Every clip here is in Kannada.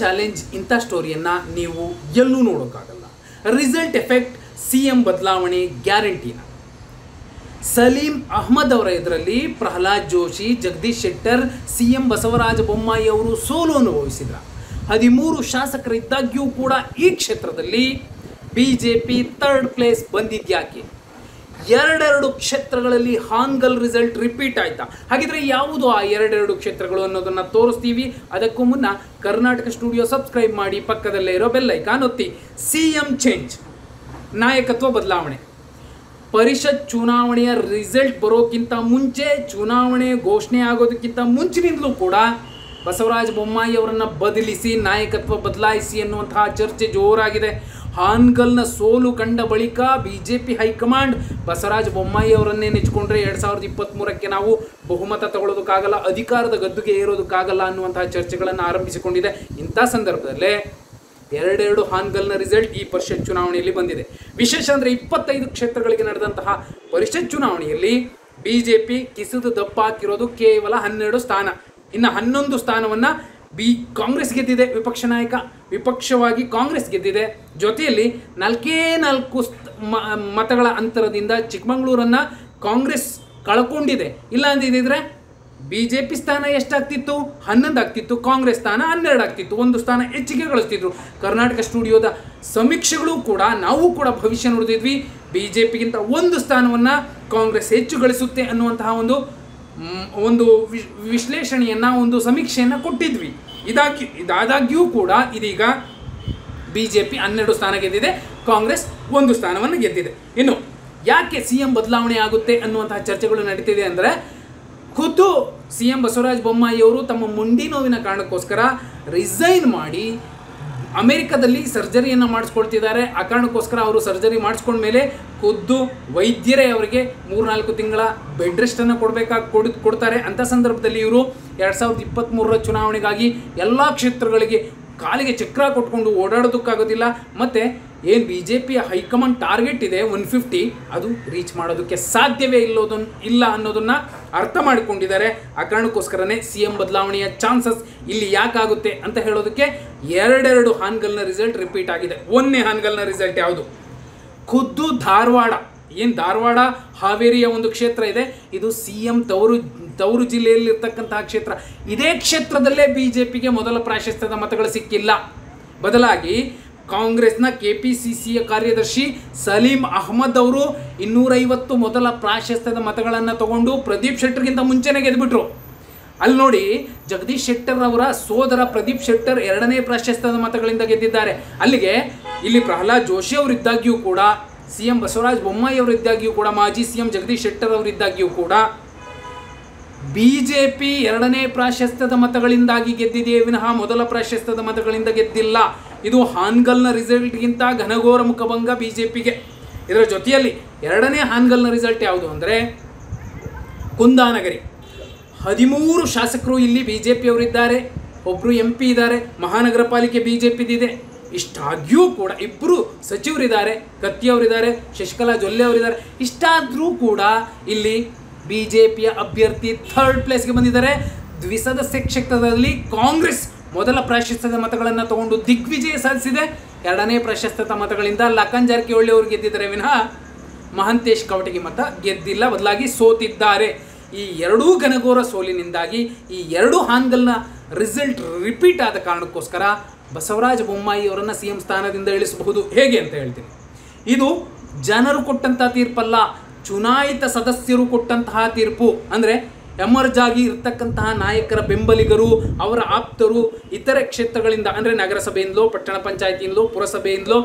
ಚಾಲೆಂಜ್ ಇಂಥ ಸ್ಟೋರಿಯನ್ನು ನೀವು ಎಲ್ಲೂ ನೋಡೋಕ್ಕಾಗಲ್ಲ. ರಿಸಲ್ಟ್ ಎಫೆಕ್ಟ್, ಸಿ ಎಂ ಬದಲಾವಣೆ ಗ್ಯಾರಂಟಿನ. ಸಲೀಂ ಅಹ್ಮದ್ ಅವರ ಇದರಲ್ಲಿ ಪ್ರಹ್ಲಾದ್ ಜೋಶಿ, ಜಗದೀಶ್ ಶೆಟ್ಟರ್, ಸಿ ಎಂ ಬಸವರಾಜ ಬೊಮ್ಮಾಯಿ ಅವರು ಸೋಲು ಅನುಭವಿಸಿದ್ರ. ಹದಿಮೂರು ಶಾಸಕರಿದ್ದಾಗ್ಯೂ ಕೂಡ ಈ ಕ್ಷೇತ್ರದಲ್ಲಿ B J P third place ಬಂದಿದ್ಯಾಕೆ? ಎರಡೆರಡು ಕ್ಷೇತ್ರಗಳಲ್ಲಿ ಹಾಂಗಲ್ ರಿಸಲ್ಟ್ ರಿಪೀಟ್ ಆಯ್ತಾ? ಹಾಗಿದ್ರೆ ಯಾವುದು ಆ ಎರಡೆರಡು ಕ್ಷೇತ್ರಗಳು ಅನ್ನೋದನ್ನ ತೋರಿಸ್ತೀವಿ. ಅದಕ್ಕೂ ಮುನ್ನ ಕರ್ನಾಟಕ ಸ್ಟುಡಿಯೋ ಸಬ್ಸ್ಕ್ರೈಬ್ ಮಾಡಿ ಪಕ್ಕದಲ್ಲೇ ಇರೋ ಬೆಲ್ಲೈಕಾನ್ ಒತ್ತಿ. ಸಿ ಎಂ ಚೇಂಜ್, ನಾಯಕತ್ವ ಬದಲಾವಣೆ. ಪರಿಷತ್ ಚುನಾವಣೆಯ ರಿಸಲ್ಟ್ ಬರೋಕ್ಕಿಂತ ಮುಂಚೆ ಚುನಾವಣೆ ಘೋಷಣೆ ಆಗೋದಕ್ಕಿಂತ ಮುಂಚಿನಿಂದಲೂ ಕೂಡ ಬಸವರಾಜ ಬೊಮ್ಮಾಯಿ ಅವರನ್ನು ಬದಲಿಸಿ ನಾಯಕತ್ವ ಬದಲಾಯಿಸಿ ಅನ್ನುವಂತಹ ಚರ್ಚೆ ಜೋರಾಗಿದೆ. ಹಾನ್ಗಲ್ನ ಸೋಲು ಕಂಡ ಬಳಿಕ B J P high command Basavaraj Bommai ಅವರನ್ನೇ ನೆಚ್ಚಿಕೊಂಡ್ರೆ ಎರಡು ಸಾವಿರದ ಇಪ್ಪತ್ತ್ಮೂರಕ್ಕೆ ನಾವು ಬಹುಮತ ತಗೊಳ್ಳೋದಕ್ಕಾಗಲ್ಲ, ಅಧಿಕಾರದ ಗದ್ದುಗೆ ಏರೋದಕ್ಕಾಗಲ್ಲ ಅನ್ನುವಂತಹ ಚರ್ಚೆಗಳನ್ನು ಆರಂಭಿಸಿಕೊಂಡಿದೆ. ಇಂಥ ಸಂದರ್ಭದಲ್ಲೇ ಎರಡೆರಡು ಹಾನ್ಗಲ್ನ ರಿಸಲ್ಟ್ ಈ ಪರಿಷತ್ ಚುನಾವಣೆಯಲ್ಲಿ ಬಂದಿದೆ. ವಿಶೇಷ ಅಂದರೆ ಇಪ್ಪತ್ತೈದು ಕ್ಷೇತ್ರಗಳಿಗೆ ನಡೆದಂತಹ ಪರಿಷತ್ ಚುನಾವಣೆಯಲ್ಲಿ ಬಿ ಜೆ ಪಿ ಕಿಸಿದು ದಪ್ಪ ಹಾಕಿರೋದು ಕೇವಲ ಹನ್ನೆರಡು ಸ್ಥಾನ. ಇನ್ನು ಹನ್ನೊಂದು ಸ್ಥಾನವನ್ನು ಬಿ ಕಾಂಗ್ರೆಸ್ ಗೆದ್ದಿದೆ, ವಿಪಕ್ಷ ನಾಯಕ ವಿಪಕ್ಷವಾಗಿ ಕಾಂಗ್ರೆಸ್ ಗೆದ್ದಿದೆ. ಜೊತೆಯಲ್ಲಿ ನಾಲ್ಕೇ ನಾಲ್ಕು ಮತಗಳ ಅಂತರದಿಂದ ಚಿಕ್ಕಮಗಳೂರನ್ನು ಕಾಂಗ್ರೆಸ್ ಕಳ್ಕೊಂಡಿದೆ. ಇಲ್ಲ ಅಂದಿದ್ರೆ ಬಿ ಜೆ ಪಿ ಸ್ಥಾನ ಎಷ್ಟಾಗ್ತಿತ್ತು? ಹನ್ನೊಂದು ಆಗ್ತಿತ್ತು, ಕಾಂಗ್ರೆಸ್ ಸ್ಥಾನ ಹನ್ನೆರಡು ಆಗ್ತಿತ್ತು, ಒಂದು ಸ್ಥಾನ ಹೆಚ್ಚಿಗೆ ಗಳಿಸ್ತಿದ್ರು. ಕರ್ನಾಟಕ ಸ್ಟುಡಿಯೋದ ಸಮೀಕ್ಷೆಗಳು ಕೂಡ, ನಾವು ಕೂಡ ಭವಿಷ್ಯ ನೋಡಿದ್ವಿ ಬಿ ಜೆ ಪಿಗಿಂತ ಒಂದು ಸ್ಥಾನವನ್ನು ಕಾಂಗ್ರೆಸ್ ಹೆಚ್ಚು ಗಳಿಸುತ್ತೆ ಅನ್ನುವಂತಹ ಒಂದು ಒಂದು ವಿಶ್- ವಿಶ್ಲೇಷಣೆಯನ್ನು, ಒಂದು ಸಮೀಕ್ಷೆಯನ್ನು ಕೊಟ್ಟಿದ್ವಿ. ಇದಾಗಿ ಇದಾದಾಗ್ಯೂ ಕೂಡ ಇದೀಗ ಬಿ ಜೆ ಪಿ ಹನ್ನೆರಡು ಸ್ಥಾನ ಗೆದ್ದಿದೆ, ಕಾಂಗ್ರೆಸ್ ಒಂದು ಸ್ಥಾನವನ್ನು ಗೆದ್ದಿದೆ. ಇನ್ನು ಯಾಕೆ ಸಿ ಎಂ ಬದಲಾವಣೆ ಆಗುತ್ತೆ ಅನ್ನುವಂತಹ ಚರ್ಚೆಗಳು ನಡೀತಿದೆ ಅಂದರೆ, ಖುದ್ದು ಸಿ ಎಂ ಬಸವರಾಜ ಬೊಮ್ಮಾಯಿ ಅವರು ತಮ್ಮ ಮುಂಡಿ ನೋವಿನ ಕಾರಣಕ್ಕೋಸ್ಕರ ರಿಸೈನ್ ಮಾಡಿ ಅಮೆರಿಕದಲ್ಲಿ ಸರ್ಜರಿಯನ್ನು ಮಾಡಿಸ್ಕೊಳ್ತಿದ್ದಾರೆ. ಆ ಕಾರಣಕ್ಕೋಸ್ಕರ ಅವರು ಸರ್ಜರಿ ಮಾಡಿಸ್ಕೊಂಡ್ಮೇಲೆ ಖುದ್ದು ವೈದ್ಯರೇ ಅವರಿಗೆ ಮೂರ್ನಾಲ್ಕು ತಿಂಗಳ ಬೆಡ್ ರೆಸ್ಟನ್ನು ಕೊಡಬೇಕಾಗಿ ಕೊಡ್, ಕೊಡ್ತಾರೆ. ಅಂಥ ಸಂದರ್ಭದಲ್ಲಿ ಇವರು ಎರಡು ಸಾವಿರದ ಇಪ್ಪತ್ತ್ಮೂರರ ಚುನಾವಣೆಗಾಗಿ ಎಲ್ಲ ಕ್ಷೇತ್ರಗಳಿಗೆ ಕಾಲಿಗೆ ಚಕ್ರ ಕೊಟ್ಕೊಂಡು ಓಡಾಡೋದಕ್ಕಾಗೋದಿಲ್ಲ. ಮತ್ತು ಏನು ಬಿ ಜೆ ಪಿಯ ಹೈಕಮಾಂಡ್ ಟಾರ್ಗೆಟ್ ಇದೆ ಒನ್ ಫಿಫ್ಟಿ, ಅದು ರೀಚ್ ಮಾಡೋದಕ್ಕೆ ಸಾಧ್ಯವೇ ಇಲ್ಲೋದನ್, ಇಲ್ಲ ಅನ್ನೋದನ್ನು ಅರ್ಥ ಮಾಡಿಕೊಂಡಿದ್ದಾರೆ. ಆ ಕಾರಣಕ್ಕೋಸ್ಕರನೇ ಸಿ ಎಂ ಬದಲಾವಣೆಯ ಚಾನ್ಸಸ್ ಇಲ್ಲಿ ಯಾಕಾಗುತ್ತೆ ಅಂತ ಹೇಳೋದಕ್ಕೆ ಎರಡೆರಡು ಹಾನ್ಗಲ್ನ ರಿಸಲ್ಟ್ ರಿಪೀಟ್ ಆಗಿದೆ. ಒಂದನೇ ಹಾನ್ಗಲ್ನ ರಿಸಲ್ಟ್ ಯಾವುದು? ಖುದ್ದು ಧಾರವಾಡ. ಏನು ಧಾರವಾಡ ಹಾವೇರಿಯ ಒಂದು ಕ್ಷೇತ್ರ ಇದೆ? ಇದು ಸಿ ಎಂ ತವರು ತವರು ಜಿಲ್ಲೆಯಲ್ಲಿರ್ತಕ್ಕಂತಹ ಕ್ಷೇತ್ರ. ಇದೇ ಕ್ಷೇತ್ರದಲ್ಲೇ ಬಿ ಜೆ ಪಿಗೆ ಮೊದಲ ಪ್ರಾಶಸ್ತ್ಯದ ಮತಗಳು ಸಿಕ್ಕಿಲ್ಲ. ಬದಲಾಗಿ ಕಾಂಗ್ರೆಸ್ನ ಕೆ ಪಿ ಸಿ ಸಿಯ ಕಾರ್ಯದರ್ಶಿ ಸಲೀಂ ಅಹ್ಮದ್ ಅವರು ಇನ್ನೂರೈವತ್ತು ಮೊದಲ ಪ್ರಾಶಸ್ತ್ಯದ ಮತಗಳನ್ನು ತಗೊಂಡು ಪ್ರದೀಪ್ ಶೆಟ್ಟರ್ಗಿಂತ ಮುಂಚೆನೇ ಗೆದ್ಬಿಟ್ರು. ಅಲ್ಲಿ ನೋಡಿ ಜಗದೀಶ್ ಶೆಟ್ಟರ್ ಅವರ ಸೋದರ ಪ್ರದೀಪ್ ಶೆಟ್ಟರ್ ಎರಡನೇ ಪ್ರಾಶಸ್ತ್ಯದ ಮತಗಳಿಂದ ಗೆದ್ದಿದ್ದಾರೆ. ಅಲ್ಲಿಗೆ ಇಲ್ಲಿ ಪ್ರಹ್ಲಾದ್ ಜೋಶಿ ಅವರಿದ್ದಾಗ್ಯೂ ಕೂಡ ಸಿ ಎಂ ಬಸವರಾಜ ಬೊಮ್ಮಾಯಿಯವರಿದ್ದಾಗಿಯೂ ಕೂಡ, ಮಾಜಿ ಸಿ ಎಂ ಜಗದೀಶ್ ಶೆಟ್ಟರ್ ಅವರಿದ್ದಾಗಿಯೂ ಕೂಡ ಬಿ ಜೆ ಪಿ ಎರಡನೇ ಪ್ರಾಶಸ್ತ್ಯದ ಮತಗಳಿಂದಾಗಿ ಗೆದ್ದಿದೆಯೇ ವಿನಃ ಮೊದಲ ಪ್ರಾಶಸ್ತ್ಯದ ಮತಗಳಿಂದ ಗೆದ್ದಿಲ್ಲ. ಇದು ಹಾನ್ಗಲ್ನ ರಿಸಲ್ಟ್ಗಿಂತ ಘನಘೋರ ಮುಖಭಂಗ ಬಿ ಜೆ ಪಿಗೆ ಇದರ ಜೊತೆಯಲ್ಲಿ ಎರಡನೇ ಹಾನ್ಗಲ್ನ ರಿಸಲ್ಟ್ ಯಾವುದು ಅಂದರೆ, ಕುಂದಾನಗರಿ. ಹದಿಮೂರು ಶಾಸಕರು ಇಲ್ಲಿ ಬಿ ಜೆ ಪಿಯವರಿದ್ದಾರೆ ಒಬ್ಬರು ಎಂ ಪಿ ಇದ್ದಾರೆ. ಮಹಾನಗರ ಪಾಲಿಕೆ ಬಿ ಜೆ ಪಿದಿದೆ ಇಷ್ಟಾಗ್ಯೂ ಕೂಡ ಇಬ್ಬರು ಸಚಿವರಿದ್ದಾರೆ, ಕತ್ತಿಯವರಿದ್ದಾರೆ, ಶಶಿಕಲಾ ಜೊಲ್ಲೆ ಅವರಿದ್ದಾರೆ ಇಷ್ಟಾದರೂ ಕೂಡ ಇಲ್ಲಿ ಬಿ ಜೆ ಪಿಯ ಅಭ್ಯರ್ಥಿ ಥರ್ಡ್ ಪ್ಲೇಸ್ಗೆ ಬಂದಿದ್ದಾರೆ. ದ್ವಿಸದಸ್ಯ ಕ್ಷೇತ್ರದಲ್ಲಿ ಕಾಂಗ್ರೆಸ್ ಮೊದಲ ಪ್ರಾಶಸ್ತ್ಯದ ಮತಗಳನ್ನು ತಗೊಂಡು ದಿಗ್ವಿಜಯ ಸಾಧಿಸಿದೆ. ಎರಡನೇ ಪ್ರಾಶಸ್ತ್ಯದ ಮತಗಳಿಂದ ಲಖನ್ ಜಾರಕಿಹೊಳಿ ಅವರು ಗೆದ್ದಿದ್ದಾರೆ. ವಿನಃ ಮಹಂತೇಶ್ ಕವಟಗಿ ಮತ ಗೆದ್ದಿಲ್ಲ, ಬದಲಾಗಿ ಸೋತಿದ್ದಾರೆ. ಈ ಎರಡೂ ಘನಘೋರ ಸೋಲಿನಿಂದಾಗಿ ಈ ಎರಡೂ ಹಾನ್ಗಲ್ನ ರಿಸಲ್ಟ್ ರಿಪೀಟ್ ಆದ ಕಾರಣಕ್ಕೋಸ್ಕರ ಬಸವರಾಜ ಬೊಮ್ಮಾಯಿ ಅವರನ್ನು ಸಿ ಎಂ ಸ್ಥಾನದಿಂದ ಇಳಿಸಬಹುದು. ಹೇಗೆ ಅಂತ ಹೇಳ್ತೀನಿ. ಇದು ಜನರು ಕೊಟ್ಟಂತಹ ತೀರ್ಪಲ್ಲ, ಚುನಾಯಿತ ಸದಸ್ಯರು ಕೊಟ್ಟಂತಹ ತೀರ್ಪು. ಅಂದರೆ ಎಮರ್ಜ್ ಆಗಿ ಇರ್ತಕ್ಕಂತಹ ನಾಯಕರ ಬೆಂಬಲಿಗರು, ಅವರ ಆಪ್ತರು ಇತರೆ ಕ್ಷೇತ್ರಗಳಿಂದ, ಅಂದರೆ ನಗರಸಭೆಯಿಂದಲೋ, ಪಟ್ಟಣ ಪಂಚಾಯತಿಯಿಂದಲೋ, ಪುರಸಭೆಯಿಂದಲೋ,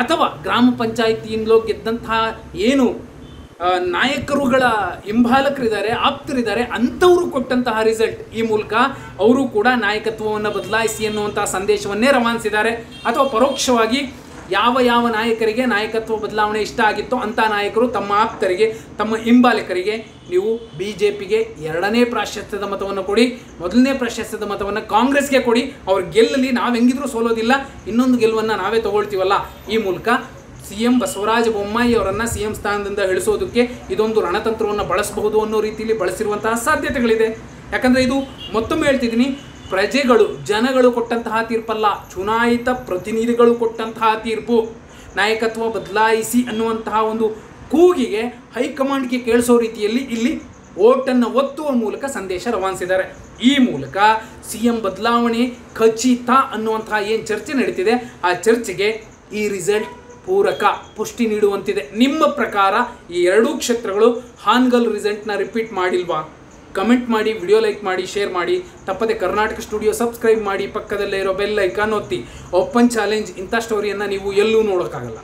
ಅಥವಾ ಗ್ರಾಮ ಪಂಚಾಯಿತಿಯಿಂದಲೋ ಗೆದ್ದಂತಹ ಏನು ನಾಯಕರುಗಳ ಹಿಂಬಾಲಕರಿದ್ದಾರೆ, ಆಪ್ತರಿದ್ದಾರೆ, ಅಂಥವರು ಕೊಟ್ಟಂತಹ ರಿಸಲ್ಟ್ ಈ ಮೂಲಕ ಅವರು ಕೂಡ ನಾಯಕತ್ವವನ್ನು ಬದಲಾಯಿಸಿ ಎನ್ನುವಂತಹ ಸಂದೇಶವನ್ನೇ ರವಾನಿಸಿದ್ದಾರೆ. ಅಥವಾ ಪರೋಕ್ಷವಾಗಿ ಯಾವ ಯಾವ ನಾಯಕರಿಗೆ ನಾಯಕತ್ವ ಬದಲಾವಣೆ ಇಷ್ಟ ಆಗಿತ್ತೋ ಅಂಥ ನಾಯಕರು ತಮ್ಮ ಆಪ್ತರಿಗೆ, ತಮ್ಮ ಹಿಂಬಾಲಕರಿಗೆ ನೀವು ಬಿ ಜೆ ಪಿಗೆ ಎರಡನೇ ಪ್ರಾಶಸ್ತ್ಯದ ಮತವನ್ನು ಕೊಡಿ, ಮೊದಲನೇ ಪ್ರಾಶಸ್ತ್ಯದ ಮತವನ್ನು ಕಾಂಗ್ರೆಸ್ಗೆ ಕೊಡಿ. ಅವ್ರು ಗೆಲ್ಲಲಿ ನಾವು ಹೆಂಗಿದ್ರೂ ಸೋಲೋದಿಲ್ಲ, ಇನ್ನೊಂದು ಗೆಲುವನ್ನು ನಾವೇ ತಗೊಳ್ತೀವಲ್ಲ. ಈ ಮೂಲಕ ಸಿ ಎಂ ಬಸವರಾಜ ಬೊಮ್ಮಾಯಿ ಅವರನ್ನು ಸಿ ಎಂ ಸ್ಥಾನದಿಂದ ಇಳಿಸೋದಕ್ಕೆ ಇದೊಂದು ರಣತಂತ್ರವನ್ನು ಬಳಸಬಹುದು ಅನ್ನೋ ರೀತಿಯಲ್ಲಿ ಬಳಸಿರುವಂತಹ ಸಾಧ್ಯತೆಗಳಿದೆ. ಯಾಕಂದರೆ ಇದು ಮತ್ತೊಮ್ಮೆ ಹೇಳ್ತಿದ್ದೀನಿ, ಪ್ರಜೆಗಳು, ಜನಗಳು ಕೊಟ್ಟಂತಹ ತೀರ್ಪಲ್ಲ, ಚುನಾಯಿತ ಪ್ರತಿನಿಧಿಗಳು ಕೊಟ್ಟಂತಹ ತೀರ್ಪು. ನಾಯಕತ್ವ ಬದಲಾಯಿಸಿ ಅನ್ನುವಂತಹ ಒಂದು ಕೂಗಿಗೆ ಹೈಕಮಾಂಡ್ಗೆ ಕೇಳಿಸೋ ರೀತಿಯಲ್ಲಿ ಇಲ್ಲಿ ಓಟನ್ನು ಒತ್ತುವ ಮೂಲಕ ಸಂದೇಶ ರವಾನಿಸಿದ್ದಾರೆ. ಈ ಮೂಲಕ ಸಿ ಎಂ ಬದಲಾವಣೆ ಖಚಿತ ಅನ್ನುವಂತಹ ಏನು ಚರ್ಚೆ ನಡೀತಿದೆ, ಆ ಚರ್ಚೆಗೆ ಈ ರಿಸಲ್ಟ್ ಪೂರಕ ಪುಷ್ಟಿ ನೀಡುವಂತಿದೆ. ನಿಮ್ಮ ಪ್ರಕಾರ ಈ ಎರಡೂ ಕ್ಷೇತ್ರಗಳು ಹಾನ್ಗಲ್ ರಿಸಲ್ಟ್ನ ರಿಪೀಟ್ ಮಾಡಿಲ್ವಾ? ಕಮೆಂಟ್ ಮಾಡಿ, ವಿಡಿಯೋ ಲೈಕ್ ಮಾಡಿ, ಶೇರ್ ಮಾಡಿ. ತಪ್ಪದೆ ಕರ್ನಾಟಕ ಸ್ಟುಡಿಯೋ ಸಬ್ಸ್ಕ್ರೈಬ್ ಮಾಡಿ. ಪಕ್ಕದಲ್ಲೇ ಇರೋ ಬೆಲ್ ಐಕಾನ್ ಒತ್ತಿ. ಓಪನ್ ಚಾಲೆಂಜ್ ಇಂಥ ಸ್ಟೋರಿಯನ್ನು ನೀವು ಎಲ್ಲೂ ನೋಡೋಕ್ಕಾಗಲ್ಲ.